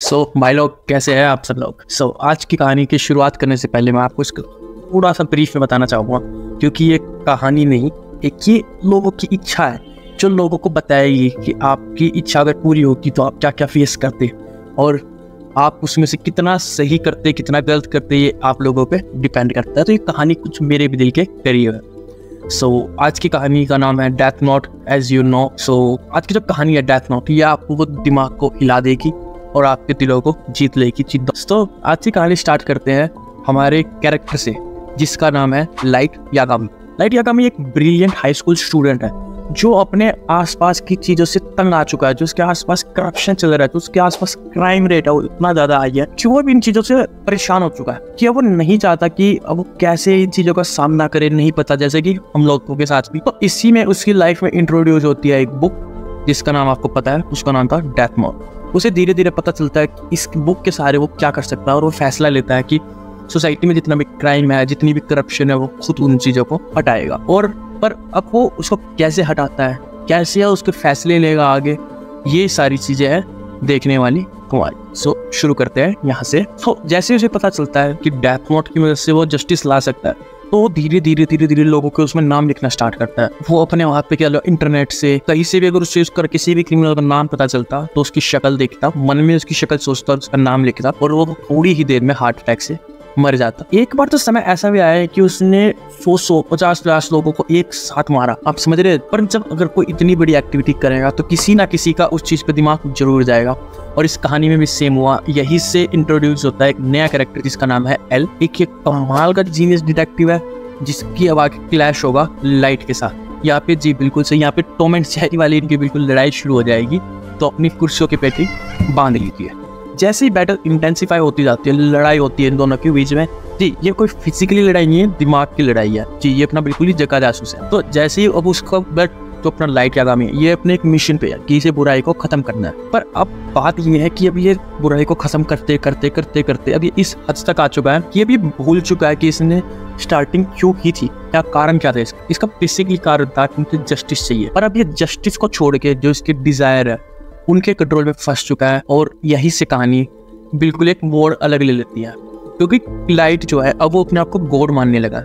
सो so, भाई लोग कैसे हैं आप सब लोग? सो so, आज की कहानी की शुरुआत करने से पहले मैं आपको इसको थोड़ा सा ब्रीफ में बताना चाहूँगा क्योंकि ये कहानी नहीं एक ये लोगों की इच्छा है जो लोगों को बताएगी कि आपकी इच्छा अगर पूरी होती तो आप क्या क्या फेस करते और आप उसमें से कितना सही करते कितना गलत करते ये आप लोगों पे डिपेंड करता है। तो ये कहानी कुछ मेरे भी दिल के करीब है। सो so, आज की कहानी का नाम है death note as you know so आज की जो कहानी है डेथ नोट ये आपको वो दिमाग को हिला देगी और आपके दिलों को जीत लेगी जीत दोस्तों, आज की कहानी स्टार्ट करते हैं हमारे कैरेक्टर से, जिसका नाम है लाइट यागामी लाइट यागामी एक ब्रिलियंट हाई स्कूल स्टूडेंट है, जो अपने आसपास की चीज़ों से तंग आ चुका है, जो उसके आसपास करप्शन चल रहा है, जो उसके आसपास क्राइम रेट है, वो इतना ज़्यादा आई है कि वो भी इन चीज़ों से परेशान हो चुका है कि अब वो नहीं चाहता कि अब वो कैसे इन चीज़ों का सामना करे, नहीं पता, जैसे कि हम लोगों के साथ भी। तो इसी में उसकी लाइफ में इंट्रोड्यूस होती है एक बुक जिसका नाम आपको पता है, उसका नाम था डेथ मॉल उसे धीरे धीरे पता चलता है कि इस बुक के सहारे वो क्या कर सकता है और वो फैसला लेता है कि सोसाइटी में जितना भी क्राइम है, जितनी भी करप्शन है, वो खुद उन चीज़ों को हटाएगा। और, पर अब वो उसको कैसे हटाता है? कैसे है उसके फैसले लेगा आगे? ये सारी चीज़ें हैं देखने वाली कुमारी। सो शुरू करते हैं यहाँ से। तो जैसे उसे पता चलता है कि डेथ नोट की मदद से वो जस्टिस ला सकता है तो धीरे धीरे धीरे धीरे लोगों के उसमें नाम लिखना स्टार्ट करता है। वो अपने वहाँ पे क्या इंटरनेट से, कहीं से भी अगर उसे उसका किसी भी क्रिमिनल का नाम पता चलता तो उसकी शक्ल देखता, मन में उसकी शक्ल सोचता उसका नाम लिखता और वो थोड़ी ही देर में हार्ट अटैक से मर जाता। एक बार तो समय ऐसा भी आया है कि उसने सौ सौ पचास पचास लोगों को एक साथ मारा। आप समझ रहे पर जब अगर कोई इतनी बड़ी एक्टिविटी करेगा तो किसी ना किसी का उस चीज़ पे दिमाग ज़रूर जाएगा। और इस कहानी में भी सेम हुआ। यही से इंट्रोड्यूस होता है एक नया कैरेक्टर जिसका नाम है एल एक ये कमाल का जीनियस डिटेक्टिव है, जिसकी अब आगे क्लैश होगा लाइट के साथ। यहाँ पे जी बिल्कुल सही, यहाँ पे टॉम एंड जेरी वाली इनकी बिल्कुल लड़ाई शुरू हो जाएगी। तो अपनी कुर्सियों के पेटी बाँध लीजिए। जैसे ही बैटल इंटेंसिफाई होती जाती है, लड़ाई होती है इन दोनों के बीच में, जी ये कोई फिजिकली लड़ाई नहीं है, दिमाग की लड़ाई है। जी ये अपना बिल्कुल ही जगह जासूस है। तो जैसे ही अब उसका बैट तो अपना लाइट का काम है। ये अपने एक मिशन पे है, कि इसे बुराई को खत्म करना है। पर अब बात ये है कि अब ये बुराई को खत्म करते करते करते करते, अब ये इस हद तक आ चुका है। कि अभी भूल चुका है कि इसने स्टार्टिंग क्यों की थी? क्या कारण क्या था इसका? इसका बेसिकली कारण था कि मुझे जस्टिस चाहिए। पर अब ये जस्टिस को छोड़ के जो इसके डिज़ायर है, उनके कंट्रोल में फंस चुका है और यही से कहानी बिल्कुल एक मोड़ अलग ले लेती है। क्योंकि लाइट जो है, अब वो अपने आप को गॉड मानने लगा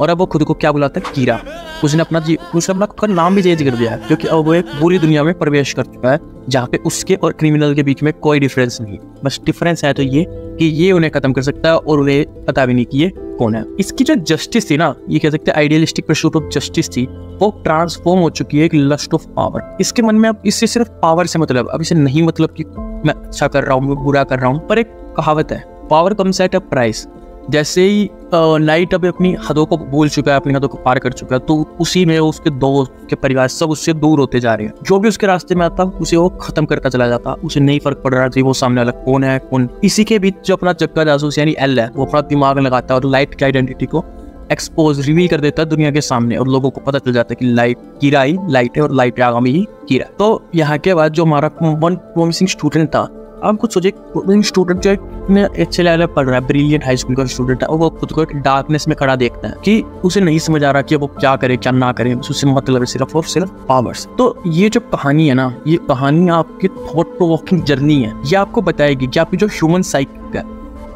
और अब वो खुद को क्या बुलाता है? कीरा उसने अपना जी, उसने अपना खुद का नाम भी चेंज कर दिया है क्योंकि अब वो एक पूरी दुनिया में प्रवेश कर चुका है, जहाँ पे उसके और क्रिमिनल के बीच में कोई डिफरेंस नहीं। बस डिफरेंस है तो ये कि ये उन्हें खत्म कर सकता है और उन्हें पता भी नहीं कि ये कौन है। इसकी जो जस्टिस थी ना, ये कह सकते हैं आइडियलिस्टिक परसूट ऑफ़ जस्टिस थी, वो ट्रांसफॉर्म हो चुकी है एक लस्ट ऑफ़ पावर इसके मन में अब इससे सिर्फ़ पावर से मतलब अब इसे नहीं मतलब कि मैं अच्छा कर रहा हूँ, बुरा कर रहा हूँ, पर एक कहावत है power comes at a price जैसे ही नाइट अब अपनी हदों को भूल चुका है, अपनी हदों को पार कर चुका है तो उसी में उसके दोस्त के परिवार सब उससे दूर होते जा रहे हैं। जो भी उसके रास्ते में आता, उसे वो खत्म करता चला जाता, उसे नहीं फ़र्क पड़ रहा था वो सामने वाला कौन है, कौन इसी के बीच जो अपना चक्का जासूस यानी एल है, वो अपना दिमाग लगाता है और लाइट की आइडेंटिटी को एक्सपोज रिवील कर देता है दुनिया के सामने और लोगों को पता चल जाता है कि लाइट कीरा ही लाइट है और लाइट आगामी ही कीरा तो यहाँ के बाद जो हमारा वन प्रोमिसिंग स्टूडेंट था आप कुछ सोचिए स्टूडेंट जो इतने अच्छे लेवल पढ़ रहा है ब्रिलियंट हाई स्कूल का स्टूडेंट है, और वो खुद को एक डार्कनेस में खड़ा देखता है कि उसे नहीं समझ आ रहा कि वो क्या करे, क्या ना करे उससे मतलब है, सिर्फ़ और सिर्फ़ पावर्स तो ये जो कहानी है ना, ये कहानी आपकी थॉट प्रोवोकिंग जर्नी है। ये आपको बताएगी कि आपकी जो ह्यूमन साइक है,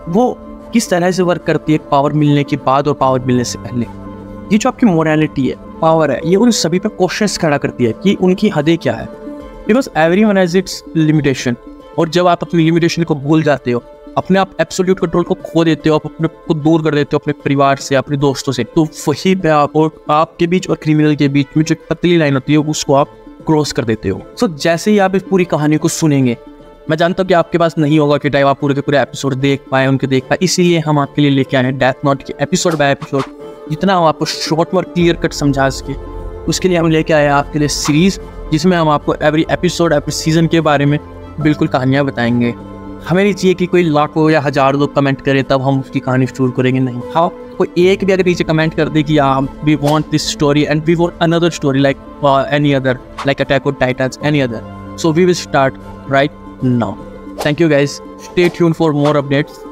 वो किस तरह से वर्क करती है पावर मिलने के बाद और पावर मिलने से पहले। ये जो आपकी मोरालिटी है पावर है, ये उन सभी पर क्वेश्चन खड़ा करती है कि उनकी हदें क्या है। Because everyone has its limitation और जब आप अपनी लिमिटेशन को भूल जाते हो अपने आप एब्सोल्यूट कंट्रोल को खो देते हो आप अपने को दूर कर देते हो अपने परिवार से अपने दोस्तों से तो वही पे आप और आपके बीच और क्रिमिनल के बीच में जो पतली लाइन होती है उसको आप क्रॉस कर देते हो। सो so, जैसे ही आप इस पूरी कहानी को सुनेंगे मैं जानता हूँ कि आपके पास नहीं होगा कि टाइम आप पूरे के पूरे एपिसोड देख पाए उनके देख पाए इसीलिए हम आपके लिए लेके आए हैं डेथ नॉट के एपिसोड बाय एपिसोड जितना हम आपको शॉर्ट और क्लियर कट समझा सके उसके लिए हम लेके आए हैं आपके लिए सीरीज़ जिसमें हम आपको एवरी एपिसोड एवरी सीज़न के बारे में बिल्कुल कहानियाँ बताएँगे। हमें नहीं चाहिए कि कोई लाखों या हज़ार लोग कमेंट करें, तब हम उसकी कहानी स्टोर करेंगे, नहीं। हाँ कोई एक भी अगर नीचे कमेंट कर दे कि we want this story and we want another story like any other like attack of titans any other so we will start right now thank you guys stay tune for more updates